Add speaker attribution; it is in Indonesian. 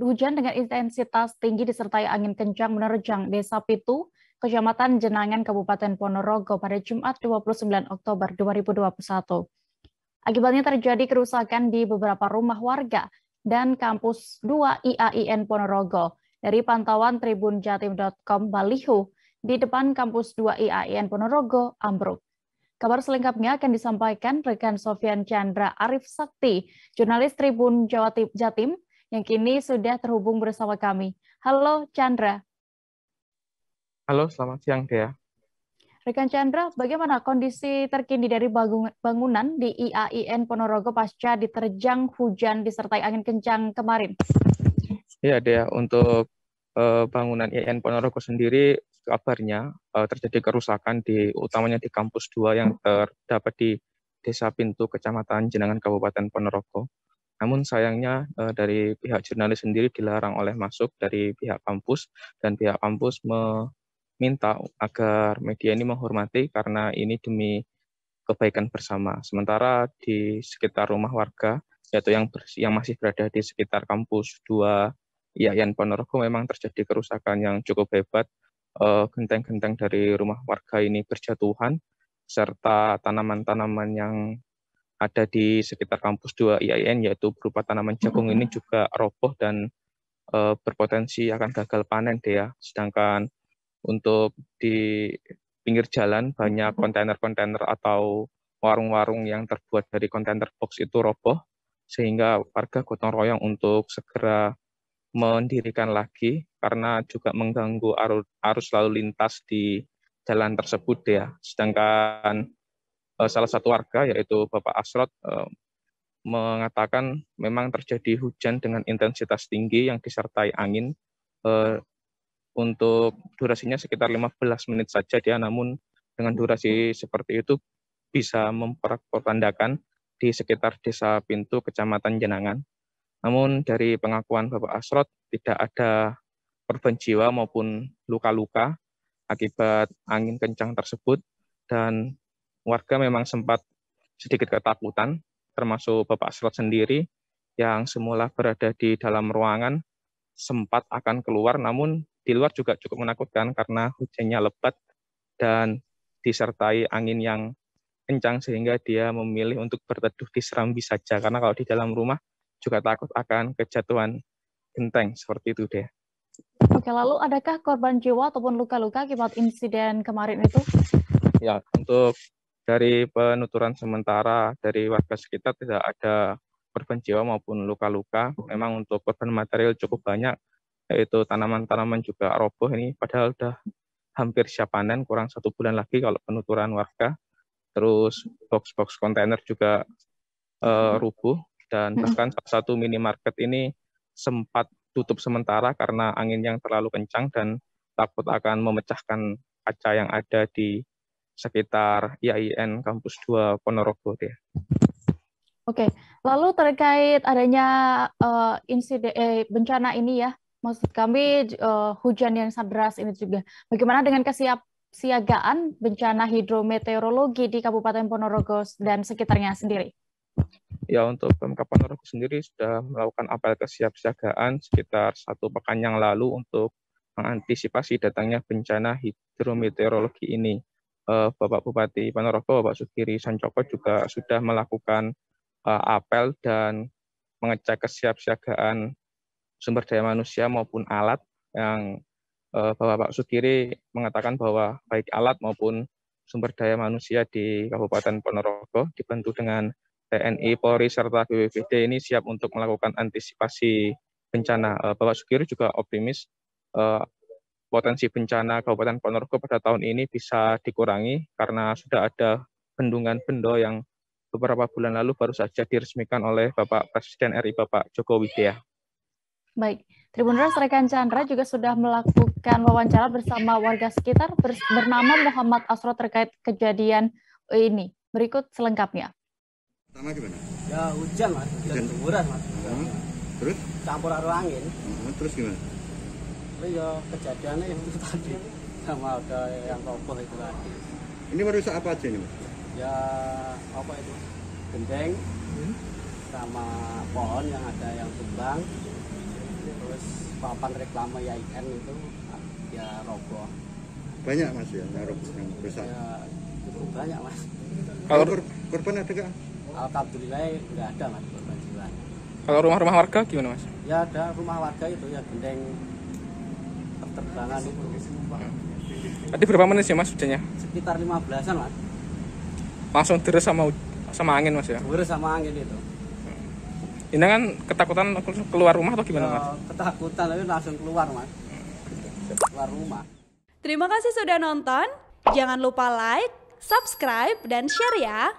Speaker 1: hujan dengan intensitas tinggi disertai angin kencang menerjang Desa Pitu, Kecamatan Jenangan, Kabupaten Ponorogo pada Jumat 29 Oktober 2021. Akibatnya terjadi kerusakan di beberapa rumah warga dan kampus 2 IAIN Ponorogo. Dari pantauan tribunjatim.com Balihu, di depan kampus 2 IAIN Ponorogo, ambruk. Kabar selengkapnya akan disampaikan rekan Sofian Chandra Arif Sakti, jurnalis Tribun Jawa Jatim, yang kini sudah terhubung bersama kami. Halo Chandra.
Speaker 2: Halo, selamat siang Dea.
Speaker 1: Rekan Chandra, bagaimana kondisi terkini dari bangunan di IAIN Ponorogo pasca diterjang hujan disertai angin kencang kemarin?
Speaker 2: Ya, Dea, untuk uh, bangunan IAIN Ponorogo sendiri kabarnya uh, terjadi kerusakan di utamanya di kampus 2 yang terdapat di Desa Pintu, Kecamatan Jenangan, Kabupaten Ponorogo. Namun sayangnya uh, dari pihak jurnalis sendiri dilarang oleh masuk dari pihak kampus dan pihak kampus meminta agar media ini menghormati karena ini demi kebaikan bersama. Sementara di sekitar rumah warga yaitu yang yang masih berada di sekitar kampus 2 IAIN Ponorogo memang terjadi kerusakan yang cukup hebat Eh, genteng-genteng dari rumah warga ini berjatuhan, serta tanaman-tanaman yang ada di sekitar kampus 2 IAIN, yaitu berupa tanaman jagung ini juga roboh dan uh, berpotensi akan gagal panen deh ya. Sedangkan untuk di pinggir jalan banyak kontainer-kontainer atau warung-warung yang terbuat dari kontainer box itu roboh, sehingga warga gotong royong untuk segera mendirikan lagi karena juga mengganggu arus, arus lalu lintas di jalan tersebut ya. Sedangkan salah satu warga yaitu Bapak Asrot uh, mengatakan memang terjadi hujan dengan intensitas tinggi yang disertai angin uh, untuk durasinya sekitar 15 menit saja dia namun dengan durasi seperti itu bisa mempertandakan di sekitar desa Pintu Kecamatan Jenangan. Namun dari pengakuan Bapak Asrot tidak ada korban jiwa maupun luka-luka akibat angin kencang tersebut dan warga memang sempat sedikit ketakutan termasuk Bapak Asrot sendiri yang semula berada di dalam ruangan sempat akan keluar namun di luar juga cukup menakutkan karena hujannya lebat dan disertai angin yang kencang sehingga dia memilih untuk berteduh di serambi saja karena kalau di dalam rumah juga takut akan kejatuhan genteng seperti itu deh.
Speaker 1: Oke, lalu adakah korban jiwa ataupun luka-luka akibat insiden kemarin itu?
Speaker 2: Ya, untuk dari penuturan sementara dari warga sekitar tidak ada korban jiwa maupun luka-luka. Memang untuk korban material cukup banyak, yaitu tanaman-tanaman juga roboh ini, padahal sudah hampir siap panen, kurang satu bulan lagi kalau penuturan warga. Terus box-box kontainer juga uh, rubuh dan bahkan salah satu minimarket ini sempat tutup sementara karena angin yang terlalu kencang dan takut akan memecahkan kaca yang ada di sekitar IAIN Kampus 2 Ponorogo deh.
Speaker 1: Oke, lalu terkait adanya uh, insiden eh, bencana ini ya, maksud kami uh, hujan yang sangat deras ini juga. Bagaimana dengan kesiapsiagaan bencana hidrometeorologi di Kabupaten Ponorogo dan sekitarnya sendiri?
Speaker 2: Ya untuk Pemkap Ponorogo sendiri sudah melakukan apel kesiapsiagaan sekitar satu pekan yang lalu untuk mengantisipasi datangnya bencana hidrometeorologi ini. Eh, Bapak Bupati Ponorogo, Bapak Sugiri Sancoko juga sudah melakukan eh, apel dan mengecek kesiapsiagaan sumber daya manusia maupun alat yang eh, Bapak Sugiri mengatakan bahwa baik alat maupun sumber daya manusia di Kabupaten Ponorogo dibantu dengan TNI, Polri, serta BPBD ini siap untuk melakukan antisipasi bencana. Bapak Sugiri juga optimis potensi bencana Kabupaten Ponorogo pada tahun ini bisa dikurangi karena sudah ada bendungan-bendo yang beberapa bulan lalu baru saja diresmikan oleh Bapak Presiden RI Bapak Joko Widodo.
Speaker 1: Baik, Tribuners rekan Chandra juga sudah melakukan wawancara bersama warga sekitar bernama Muhammad Asro terkait kejadian ini. Berikut selengkapnya.
Speaker 3: Pertama gimana?
Speaker 4: Ya hujan mas, hujan deburan mas. Hmm.
Speaker 3: Terus?
Speaker 4: Campur aru angin.
Speaker 3: Hmm. Terus gimana?
Speaker 4: Terus ya kejadiannya yang itu tadi sama ada yang roboh itu tadi.
Speaker 3: Ini merusak apa aja ini mas?
Speaker 4: Ya apa itu? Gendeng, hmm? sama pohon yang ada yang tumbang, terus papan reklame YIN itu ya roboh
Speaker 3: Banyak mas ya yang roboh yang rusak.
Speaker 4: ya cukup banyak mas
Speaker 3: Kalau kor- korban ada nggak?
Speaker 4: alhamdulillah nggak ada mas korban jiwa
Speaker 2: kalau rumah-rumah warga gimana mas?
Speaker 4: ya ada rumah warga itu ya gendeng terterbangan itu
Speaker 2: Tadi berapa menit sih mas hujannya?
Speaker 4: sekitar 15an mas
Speaker 2: Langsung deres sama sama angin mas ya?
Speaker 4: Gue sama angin itu
Speaker 2: Ini kan ketakutan keluar rumah atau gimana mas?
Speaker 4: ya, ketakutan tapi langsung keluar mas keluar rumah
Speaker 5: Terima kasih sudah nonton. Jangan lupa like, subscribe, dan share ya.